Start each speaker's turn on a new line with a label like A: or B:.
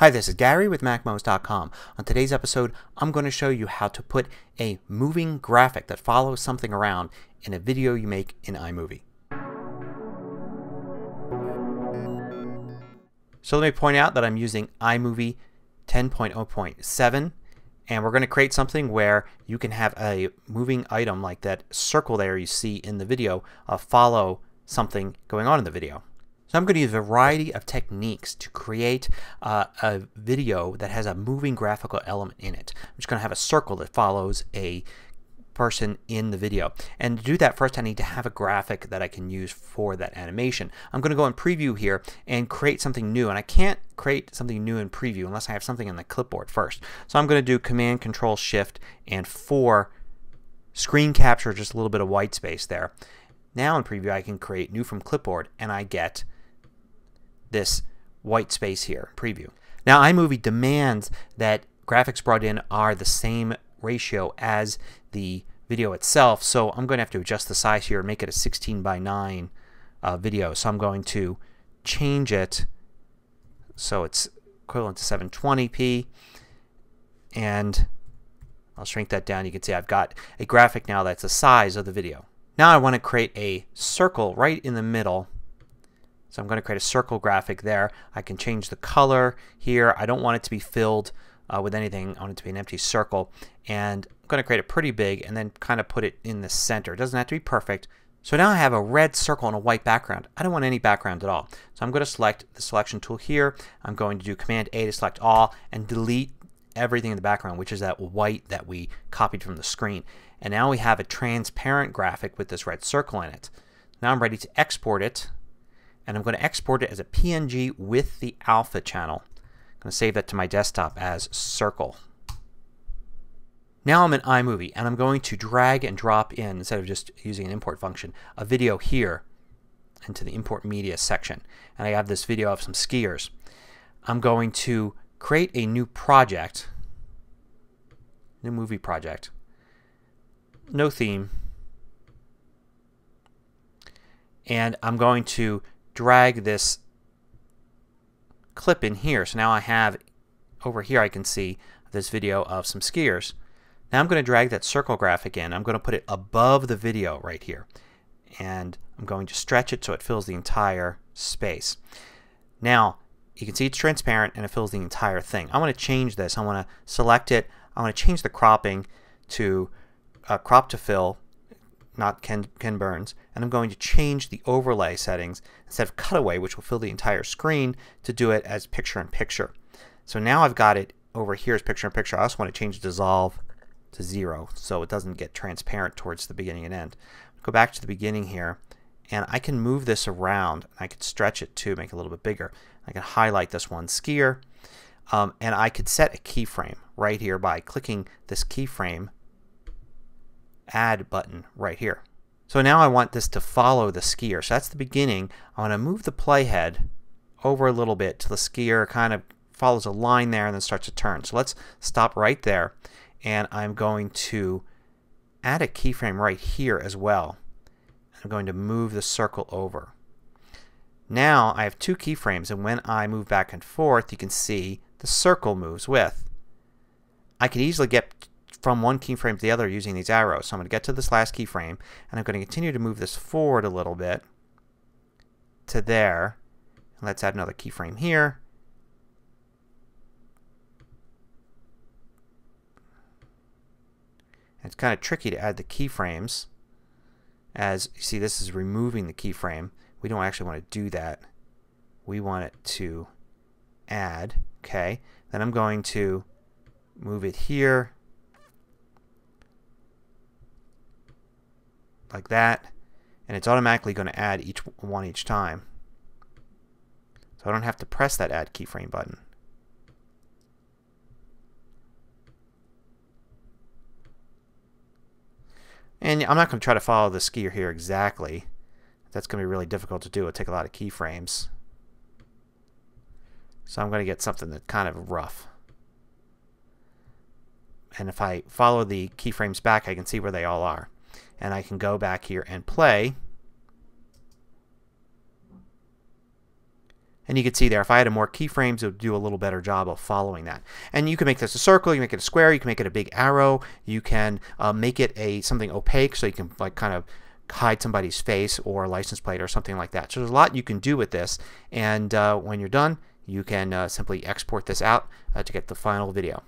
A: Hi, this is Gary with MacMost.com. On today's episode I'm going to show you how to put a moving graphic that follows something around in a video you make in iMovie. So let me point out that I'm using iMovie 10.0.7 and we're going to create something where you can have a moving item like that circle there you see in the video uh, follow something going on in the video. So I'm going to use a variety of techniques to create uh, a video that has a moving graphical element in it. I'm just going to have a circle that follows a person in the video. And to do that first I need to have a graphic that I can use for that animation. I'm going to go in preview here and create something new and I can't create something new in preview unless I have something on the clipboard first. So I'm going to do Command Control Shift and 4 screen capture just a little bit of white space there. Now in preview I can create new from clipboard and I get this white space here, preview. Now iMovie demands that graphics brought in are the same ratio as the video itself so I'm going to have to adjust the size here and make it a 16 by 9 uh, video. So I'm going to change it so it's equivalent to 720p and I'll shrink that down. You can see I've got a graphic now that's the size of the video. Now I want to create a circle right in the middle so I'm going to create a circle graphic there. I can change the color here. I don't want it to be filled uh, with anything. I want it to be an empty circle. And I'm going to create it pretty big and then kind of put it in the center. It doesn't have to be perfect. So now I have a red circle and a white background. I don't want any background at all. So I'm going to select the selection tool here. I'm going to do Command A to select all and delete everything in the background which is that white that we copied from the screen. And now we have a transparent graphic with this red circle in it. Now I'm ready to export it and I'm going to export it as a PNG with the alpha channel. I'm going to save that to my desktop as circle. Now I'm in iMovie and I'm going to drag and drop in, instead of just using an import function, a video here into the import media section. And I have this video of some skiers. I'm going to create a new project, new movie project, no theme, and I'm going to drag this clip in here. So now I have over here I can see this video of some skiers. Now I'm going to drag that circle graphic in. I'm going to put it above the video right here. And I'm going to stretch it so it fills the entire space. Now you can see it's transparent and it fills the entire thing. I want to change this. I want to select it. I want to change the cropping to uh, crop to fill not Ken, Ken Burns, and I'm going to change the overlay settings instead of cutaway which will fill the entire screen to do it as picture in picture. So now I've got it over here as picture in picture. I also want to change dissolve to zero so it doesn't get transparent towards the beginning and end. Go back to the beginning here and I can move this around. I could stretch it to make it a little bit bigger. I can highlight this one skier um, and I could set a keyframe right here by clicking this keyframe add button right here. So now I want this to follow the skier. So that's the beginning. I want to move the playhead over a little bit till the skier kind of follows a line there and then starts to turn. So let's stop right there and I'm going to add a keyframe right here as well. I'm going to move the circle over. Now I have two keyframes and when I move back and forth you can see the circle moves with. I can easily get from one keyframe to the other using these arrows. So I'm going to get to this last keyframe and I'm going to continue to move this forward a little bit to there. Let's add another keyframe here. it's kind of tricky to add the keyframes as you see this is removing the keyframe. We don't actually want to do that. We want it to add. Okay. Then I'm going to move it here like that and it's automatically going to add each one each time. So I don't have to press that add keyframe button. And I'm not going to try to follow the skier here exactly. That's going to be really difficult to do. It'll take a lot of keyframes. So I'm going to get something that's kind of rough. And if I follow the keyframes back I can see where they all are and I can go back here and play And you can see there if I had more keyframes it would do a little better job of following that. And you can make this a circle, you can make it a square, you can make it a big arrow, you can uh, make it a something opaque so you can like kind of hide somebody's face or license plate or something like that. So there's a lot you can do with this and uh, when you're done you can uh, simply export this out uh, to get the final video.